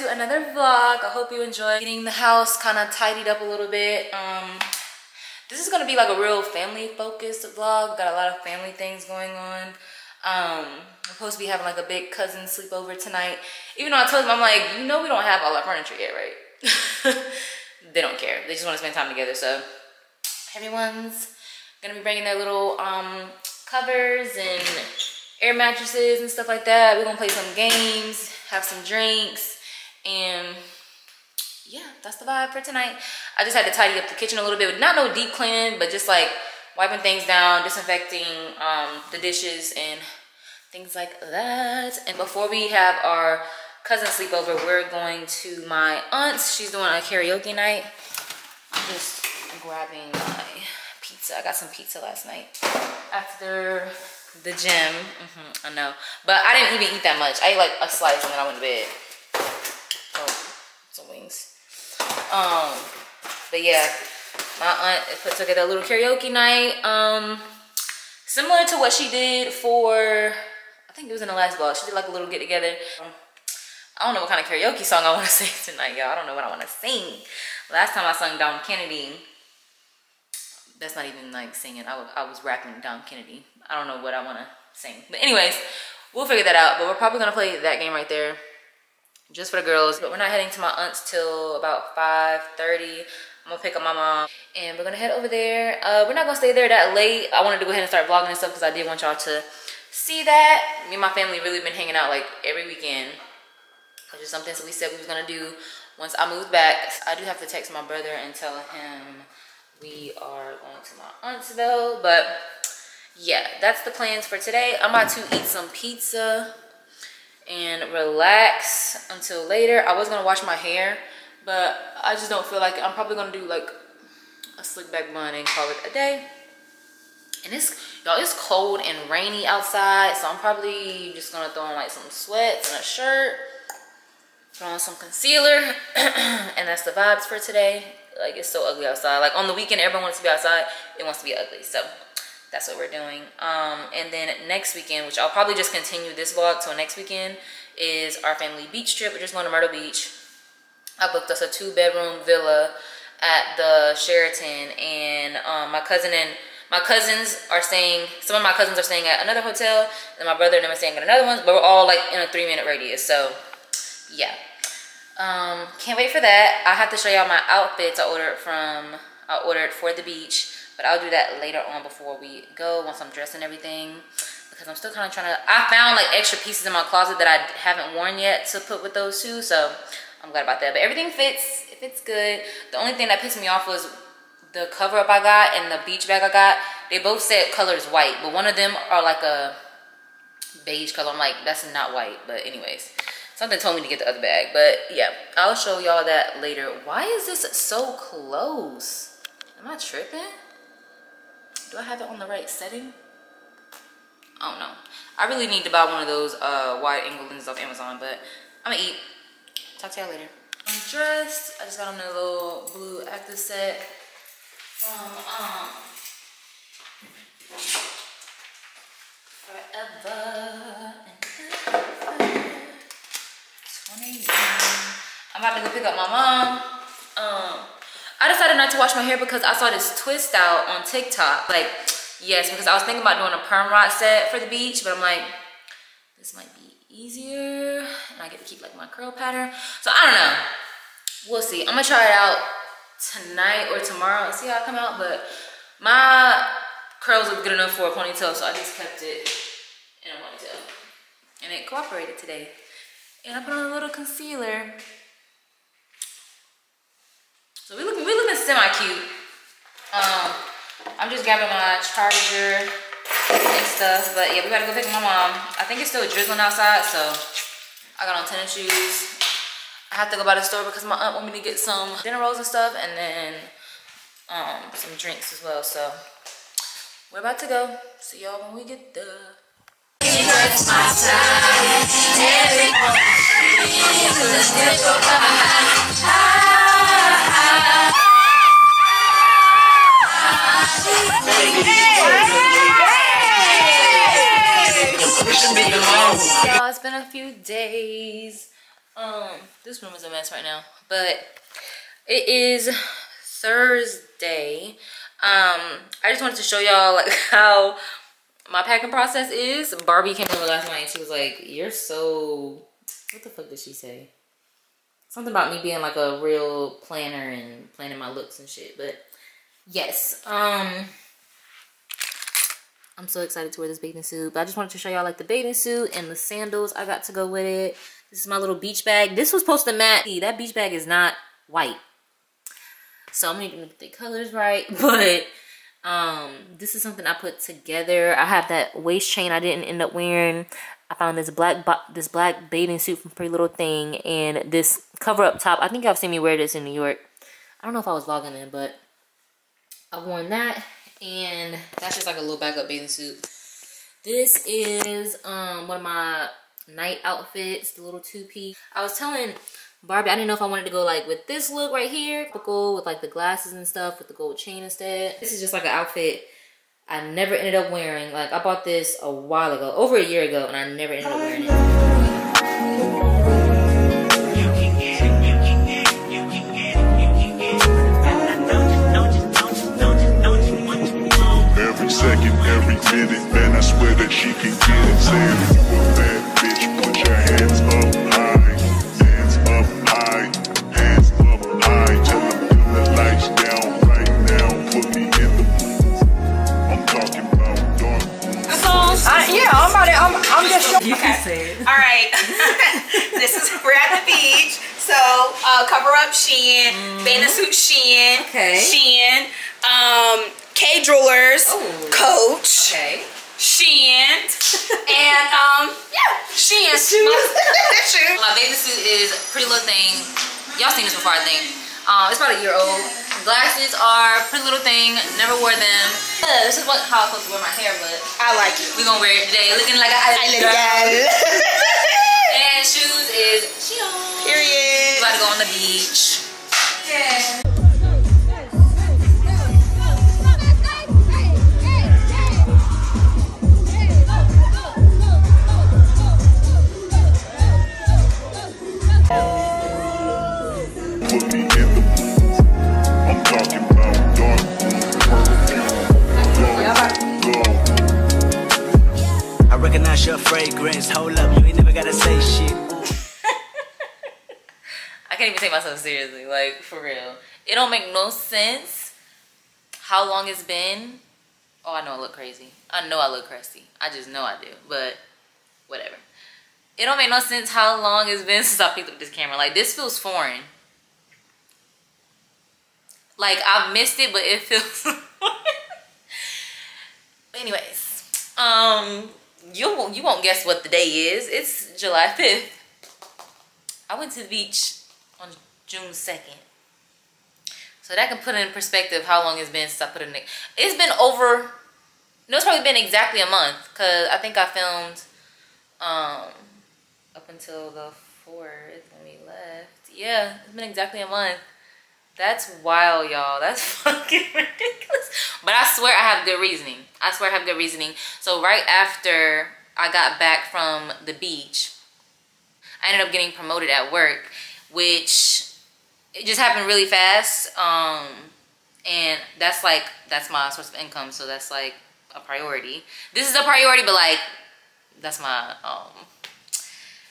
to another vlog. I hope you enjoy getting the house kind of tidied up a little bit. Um, this is gonna be like a real family focused vlog. Got a lot of family things going on. Um, I'm supposed to be having like a big cousin sleepover tonight. Even though I told them, I'm like, you know we don't have all our furniture yet, right? they don't care. They just want to spend time together. So everyone's gonna be bringing their little um, covers and air mattresses and stuff like that. We're gonna play some games, have some drinks, and yeah, that's the vibe for tonight. I just had to tidy up the kitchen a little bit. Not no deep cleaning, but just like wiping things down, disinfecting um, the dishes and things like that. And before we have our cousin sleepover, we're going to my aunt's. She's doing a karaoke night. I'm just grabbing my pizza. I got some pizza last night after the gym. Mm -hmm, I know. But I didn't even eat that much. I ate like a slice and then I went to bed. Some wings. Um, but yeah, my aunt put together a little karaoke night. Um, similar to what she did for, I think it was in the last vlog. She did like a little get together. Um, I don't know what kind of karaoke song I want to sing tonight, y'all. I don't know what I want to sing. Last time I sung Don Kennedy, that's not even like singing. I was, I was rapping Don Kennedy. I don't know what I want to sing. But anyways, we'll figure that out. But we're probably going to play that game right there just for the girls. But we're not heading to my aunt's till about 5.30. I'm gonna pick up my mom and we're gonna head over there. Uh, we're not gonna stay there that late. I wanted to go ahead and start vlogging and stuff because I did want y'all to see that. Me and my family really been hanging out like every weekend. Which is something that we said we was gonna do once I moved back. I do have to text my brother and tell him we are going to my aunt's though, but yeah that's the plans for today i'm about to eat some pizza and relax until later. I was gonna wash my hair but i just don't feel like i'm probably gonna do like a slick back bun and call it a day. And it's y'all it's cold and rainy outside so i'm probably just gonna throw on like some sweats and a shirt throw on some concealer and that's the vibes for today. Like it's so ugly outside. Like on the weekend everyone wants to be outside. It wants to be ugly so that's what we're doing. Um and then next weekend which i'll probably just continue this vlog till next weekend is our family beach trip we're just going to myrtle beach. I booked us a two bedroom villa at the sheraton and um my cousin and my cousins are staying some of my cousins are staying at another hotel and my brother and them are staying at another one but we're all like in a three minute radius so yeah. Um, can't wait for that. I have to show y'all my outfits I ordered from, I ordered for the beach, but I'll do that later on before we go once I'm dressed and everything because I'm still kind of trying to, I found like extra pieces in my closet that I haven't worn yet to put with those shoes. So I'm glad about that. But everything fits, it fits good. The only thing that pissed me off was the cover up I got and the beach bag I got. They both said colors white, but one of them are like a beige color. I'm like, that's not white, but anyways. Something told me to get the other bag, but yeah, I'll show y'all that later. Why is this so close? Am I tripping? Do I have it on the right setting? I don't know. I really need to buy one of those uh, wide angle lenses off Amazon, but I'm gonna eat. Talk to y'all later. I'm dressed. I just got on a little blue active set from um, Forever I'm about to go pick up my mom. Um, I decided not to wash my hair because I saw this twist out on TikTok. Like, yes, because I was thinking about doing a perm rod set for the beach, but I'm like, this might be easier. And I get to keep like my curl pattern. So I don't know. We'll see. I'm gonna try it out tonight or tomorrow and see how it come out. But my curls look good enough for a ponytail, so I just kept it in a ponytail. And it cooperated today. And I put on a little concealer. So we looking we looking semi-cute. Um, I'm just grabbing my charger and stuff. But yeah, we gotta go pick my mom. I think it's still drizzling outside, so I got on tennis shoes. I have to go by the store because my aunt want me to get some dinner rolls and stuff and then um, some drinks as well. So we're about to go. See y'all when we get there. Y'all, it's been a few days. Um, this room is a mess right now, but it is Thursday. Um, I just wanted to show y'all like how my packing process is. Barbie came over last night and she was like, you're so, what the fuck did she say? Something about me being like a real planner and planning my looks and shit. But yes, um, I'm so excited to wear this bathing suit. But I just wanted to show y'all like the bathing suit and the sandals I got to go with it. This is my little beach bag. This was supposed to match. That beach bag is not white. So I'm gonna get the colors right. But um, this is something I put together. I have that waist chain I didn't end up wearing. I found this black this black bathing suit from Pretty Little Thing and this cover up top. I think y'all seen me wear this in New York. I don't know if I was vlogging then, but I've worn that and that's just like a little backup bathing suit. This is um one of my night outfits, the little two-piece. I was telling Barbie, I didn't know if I wanted to go like with this look right here, typical with like the glasses and stuff with the gold chain instead. This is just like an outfit I never ended up wearing. Like I bought this a while ago, over a year ago, and I never ended up wearing it. Every second, every minute, man, I swear that she can get it. Saying Shein, and um, yeah, Shein shoes. My bathing suit is Pretty Little Thing. Y'all seen this before, I think. Um, it's about a year old. Glasses are Pretty Little Thing. Never wore them. Uh, this is what how I'm supposed to wear my hair, but I like it. we gonna wear it today, looking like a I look girl. And shoes is Shein. Period. About to go on the beach. Yeah. Your fragrance. Hold up, you ain't never gotta say shit. I can't even take myself seriously, like for real. It don't make no sense how long it's been. Oh, I know I look crazy. I know I look crusty. I just know I do, but whatever. It don't make no sense how long it's been since I picked up this camera. Like this feels foreign. Like I've missed it, but it feels. Anyways, um, you you won't guess what the day is. It's July fifth. I went to the beach on June 2nd. So that can put in perspective how long it's been since I put in it. It's been over, no, it's probably been exactly a month because I think I filmed um, up until the 4th when we left. Yeah, it's been exactly a month. That's wild, y'all. That's fucking ridiculous. But I swear I have good reasoning. I swear I have good reasoning. So right after I got back from the beach, I ended up getting promoted at work, which it just happened really fast. Um, and that's like that's my source of income, so that's like a priority. This is a priority, but like that's my um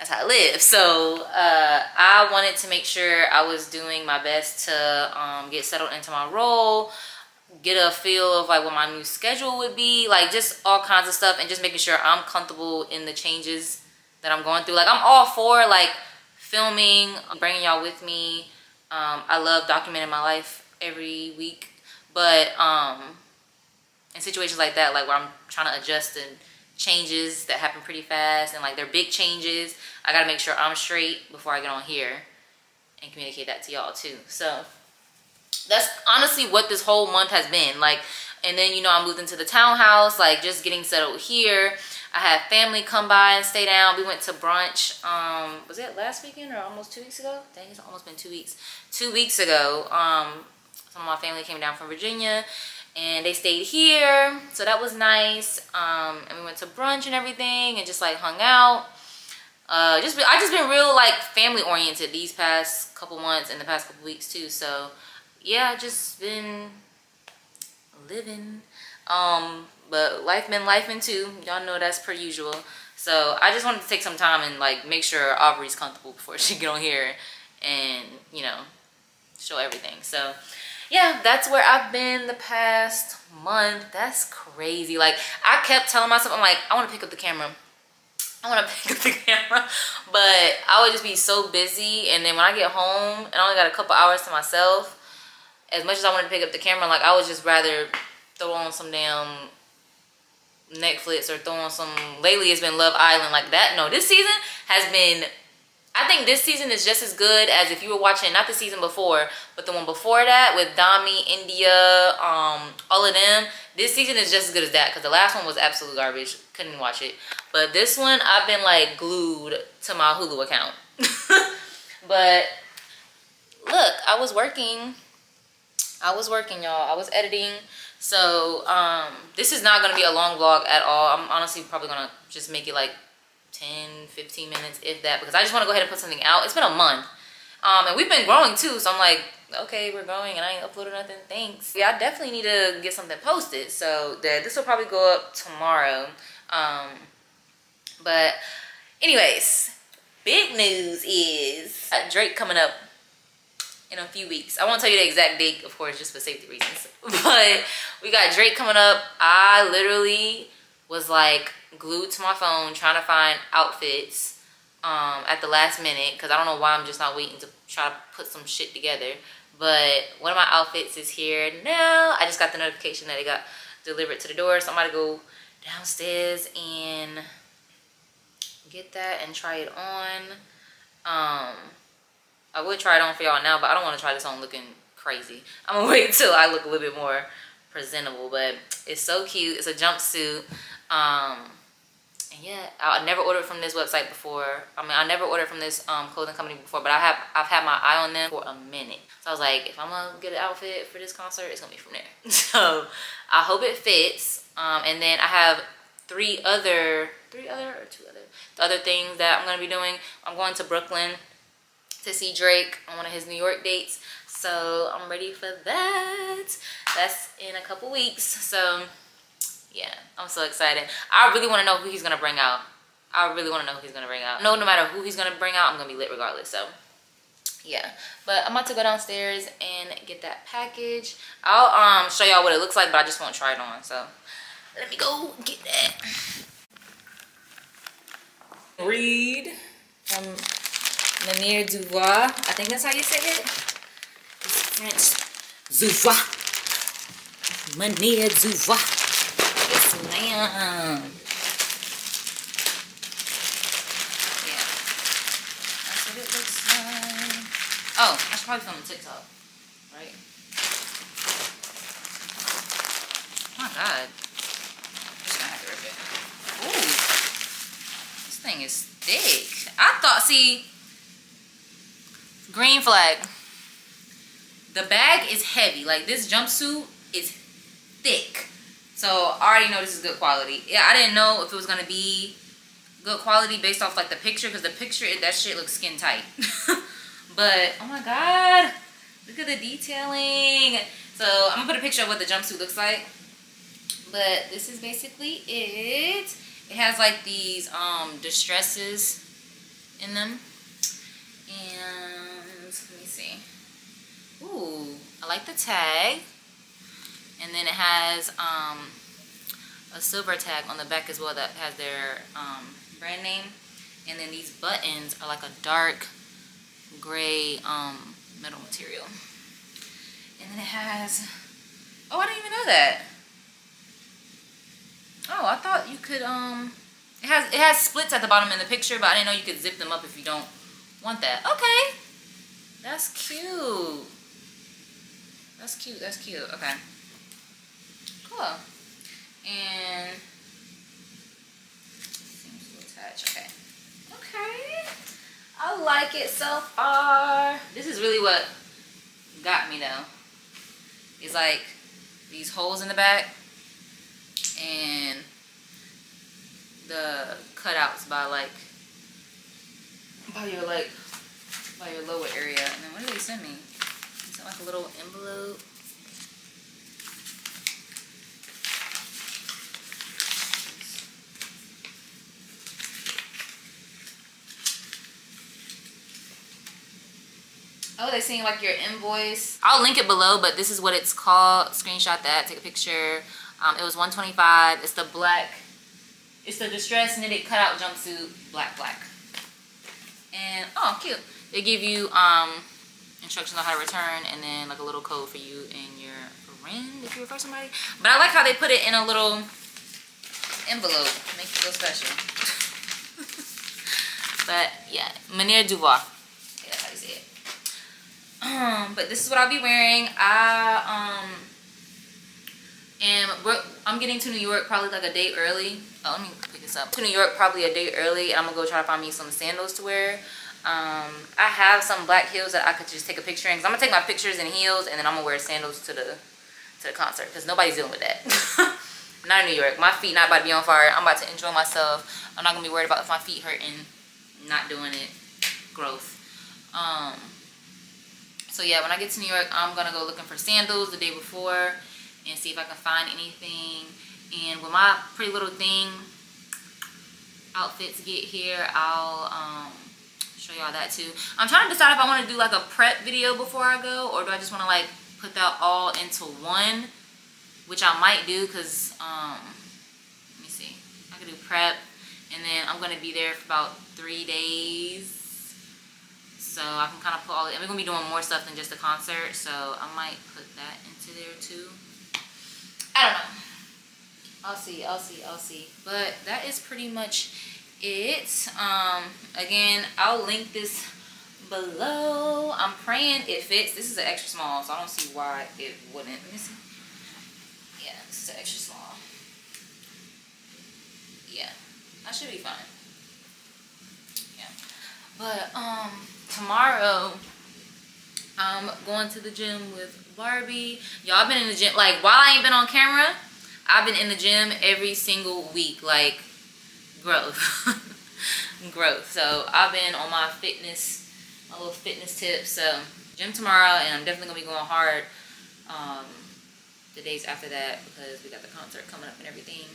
that's how I live. So uh, I wanted to make sure I was doing my best to um, get settled into my role, get a feel of like what my new schedule would be, like just all kinds of stuff, and just making sure I'm comfortable in the changes that I'm going through. Like I'm all for like filming, bringing y'all with me. Um, I love documenting my life every week, but um, in situations like that, like where I'm trying to adjust and changes that happen pretty fast and like they're big changes, I gotta make sure I'm straight before I get on here and communicate that to y'all too. So that's honestly what this whole month has been. Like, and then you know I moved into the townhouse, like just getting settled here. I had family come by and stay down. We went to brunch. Um, was it last weekend or almost two weeks ago? Dang, it's almost been two weeks. Two weeks ago, um, some of my family came down from Virginia and they stayed here. So that was nice. Um, and we went to brunch and everything and just like hung out. uh, just I just been real like family oriented these past couple months and the past couple weeks too. So yeah, just been living. Um, but life been life in too. Y'all know that's per usual. So I just wanted to take some time and like make sure Aubrey's comfortable before she get on here and you know show everything. So yeah, that's where I've been the past month. That's crazy. Like I kept telling myself, I'm like, I want to pick up the camera. I want to pick up the camera, but I would just be so busy. And then when I get home and I only got a couple hours to myself, as much as I wanted to pick up the camera, like I would just rather throw on some damn Netflix or throw on some. Lately, it's been Love Island like that. No, this season has been I think this season is just as good as if you were watching not the season before, but the one before that with Dami, Indiyah, um, all of them. This season is just as good as that because the last one was absolute garbage. Couldn't watch it. But this one, I've been like glued to my Hulu account. but look, I was working. I was working, y'all. I was editing. So um, this is not going to be a long vlog at all. I'm honestly probably going to just make it like 10, 15 minutes, if that, because I just want to go ahead and put something out. It's been a month. Um, and we've been growing too, so I'm like, okay, we're growing and I ain't uploaded nothing, thanks. Yeah, I definitely need to get something posted, so that this will probably go up tomorrow. Um, but anyways, big news is Drake coming up in a few weeks. I won't tell you the exact date, of course, just for safety reasons. But we got Drake coming up. I literally was like, glued to my phone trying to find outfits um, at the last minute because I don't know why I'm just not waiting to try to put some shit together. But one of my outfits is here now. I just got the notification that it got delivered to the door. So I'm about to go downstairs and get that and try it on. Um, I would try it on for y'all now, but I don't want to try this on looking crazy. I'm going to wait until I look a little bit more presentable. But it's so cute. It's a jumpsuit. Um, yeah, I never ordered from this website before. I mean, I never ordered from this um, clothing company before, but I have I've had my eye on them for a minute. So I was like, if I'm gonna get an outfit for this concert, it's gonna be from there. so I hope it fits. Um, and then I have three other, three other or two other, the other things that I'm gonna be doing. I'm going to Brooklyn to see Drake on one of his New York dates. So I'm ready for that. That's in a couple weeks. So yeah, I'm so excited. I really want to know who he's going to bring out. I really want to know who he's going to bring out. No, no matter who he's going to bring out, I'm going to be lit regardless. So, yeah. But I'm about to go downstairs and get that package. I'll um show y'all what it looks like, but I just won't try it on. So, let me go get that. Read from Lanier Duvois. I think that's how you say it. French. Duvois. Maniere De Voir. Yeah. That's what it looks like. Oh, I should probably film a TikTok, right? Oh my god. I'm just gonna have to rip it. Ooh. This thing is thick. I thought, see, green flag. The bag is heavy. Like this jumpsuit is thick. So I already know this is good quality. Yeah, I didn't know if it was gonna be good quality based off like the picture because the picture that shit looks skin tight. but oh my god, look at the detailing. So I'm gonna put a picture of what the jumpsuit looks like. But this is basically it. It has like these um distresses in them. And let me see. Ooh, I like the tag. And then it has um, a silver tag on the back as well that has their um, brand name. And then these buttons are like a dark gray um, metal material. And then it has, oh, I didn't even know that. Oh, I thought you could, um, it has, it has splits at the bottom in the picture, but I didn't know you could zip them up if you don't want that. Okay. That's cute. That's cute, that's cute. Okay. And seems to attach. Okay. Okay. I like it so far. This is really what got me though. It's like these holes in the back and the cutouts by like by your like by your lower area. And then what did they send me? Is it like a little envelope? Oh, they send like your invoice. I'll link it below, but this is what it's called. Screenshot that, take a picture. Um, it was 125. It's the black, it's the distress knitted cutout jumpsuit, black, black. And, oh, cute. They give you um, instructions on how to return and then like a little code for you and your friend if you refer somebody. But I like how they put it in a little envelope. Make it feel special. but yeah, Maniere De Voir. Yeah, that's how you say it. Um, but this is what I'll be wearing. I um am I'm getting to New York probably like a day early. Oh, let me pick this up. To New York probably a day early. And I'm gonna go try to find me some sandals to wear. Um, I have some black heels that I could just take a picture in. Cause I'm gonna take my pictures in heels and then I'm gonna wear sandals to the to the concert because nobody's dealing with that. not in New York. My feet not about to be on fire. I'm about to enjoy myself. I'm not gonna be worried about if my feet hurting. Not doing it. Growth. Um, so yeah, when I get to New York, I'm gonna go looking for sandals the day before and see if I can find anything. And when my pretty little thing outfits get here, I'll um, show y'all that too. I'm trying to decide if I want to do like a prep video before I go or do I just want to like put that all into one, which I might do because, um, let me see, I could do prep and then I'm going to be there for about three days. So I can kind of put all and we're going to be doing more stuff than just the concert, so I might put that into there too. I don't know. I'll see, I'll see, I'll see. But that is pretty much it. Um, again, I'll link this below. I'm praying it fits. This is an extra small, so I don't see why it wouldn't. Let me see. Yeah, this is an extra small. Yeah, I should be fine. But, um, tomorrow, I'm going to the gym with Barbie. Y'all been in the gym, like, while I ain't been on camera, I've been in the gym every single week, like, growth. growth. So, I've been on my fitness my little fitness tips. So gym tomorrow, and I'm definitely gonna be going hard um, the days after that because we got the concert coming up and everything.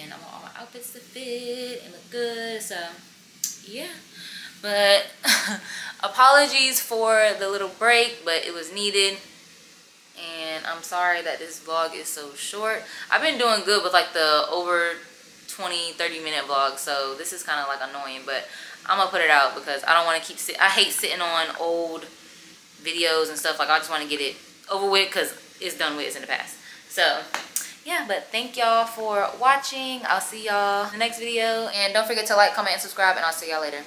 And I want all my outfits to fit and look good. So yeah. But apologies for the little break, but it was needed. And I'm sorry that this vlog is so short. I've been doing good with like the over 20, 30 minute vlog. So this is kind of like annoying, but I'm gonna put it out because I don't want to keep sit I hate sitting on old videos and stuff like I just want to get it over with because it's done with it's in the past so yeah but thank y'all for watching I'll see y'all in the next video and don't forget to like comment and subscribe and I'll see y'all later